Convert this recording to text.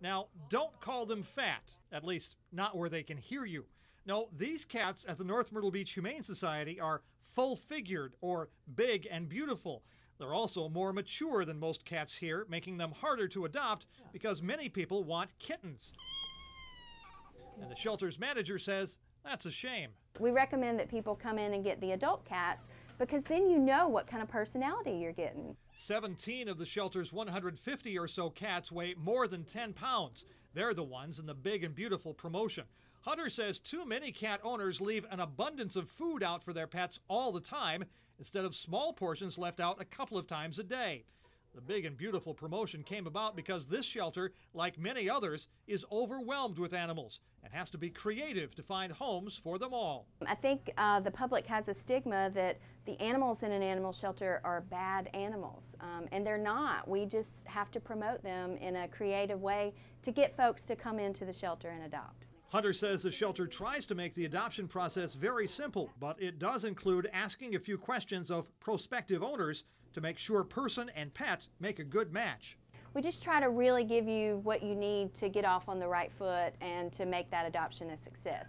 Now, don't call them fat, at least not where they can hear you. No, these cats at the North Myrtle Beach Humane Society are full figured or big and beautiful. They're also more mature than most cats here, making them harder to adopt because many people want kittens. And the shelter's manager says that's a shame. We recommend that people come in and get the adult cats because then you know what kind of personality you're getting. 17 of the shelter's 150 or so cats weigh more than 10 pounds. They're the ones in the big and beautiful promotion. Hunter says too many cat owners leave an abundance of food out for their pets all the time instead of small portions left out a couple of times a day. The big and beautiful promotion came about because this shelter, like many others, is overwhelmed with animals and has to be creative to find homes for them all. I think uh, the public has a stigma that the animals in an animal shelter are bad animals, um, and they're not. We just have to promote them in a creative way to get folks to come into the shelter and adopt. Hunter says the shelter tries to make the adoption process very simple, but it does include asking a few questions of prospective owners to make sure person and pet make a good match. We just try to really give you what you need to get off on the right foot and to make that adoption a success.